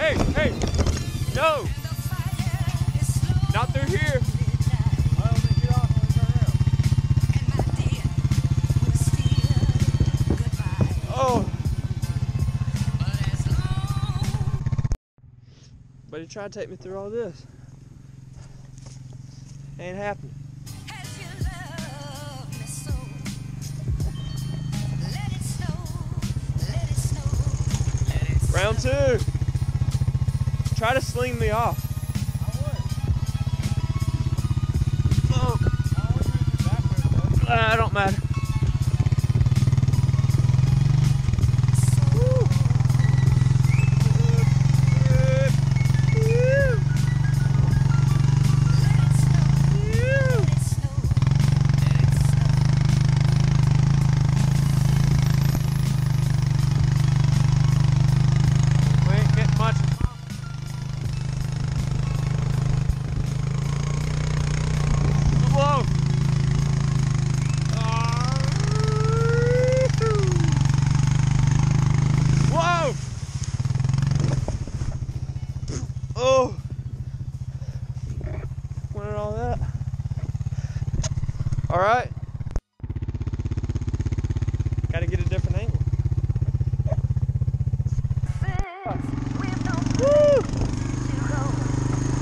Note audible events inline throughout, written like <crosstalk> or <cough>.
hey, hey! No! Not through here! Oh! But he tried to take me through all this. Ain't happening. Round two. Try to sling me off. Oh, I always use your backwards, though. uh, don't matter. All right. Got to get a different angle. Woo!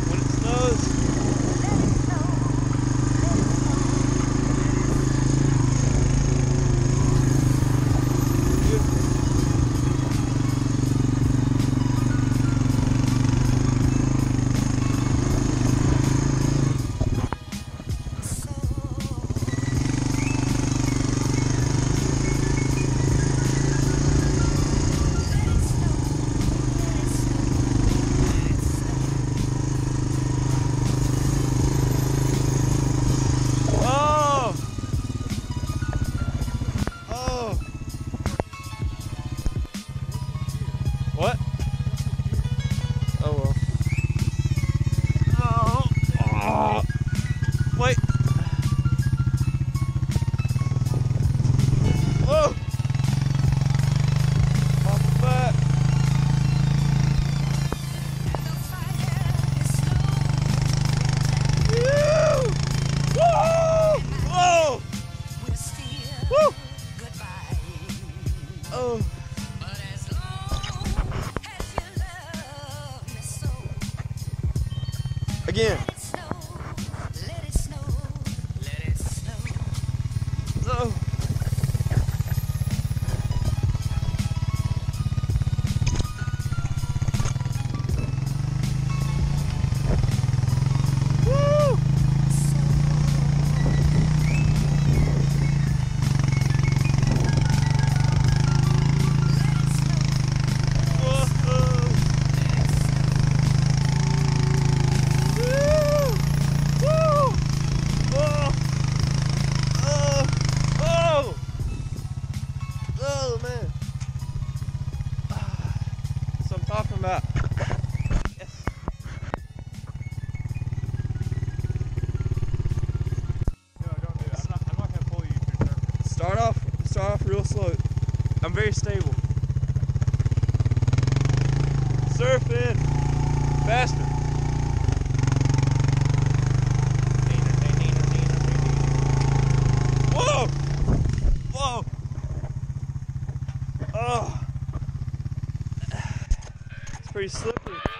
When it snows. Again. Oh man! <sighs> That's what I'm talking about. Yes. No, don't do it. I'm not, I'm not going to pull you surface. Start off, start off real slow. I'm very stable. Surfing faster. Pretty slippery.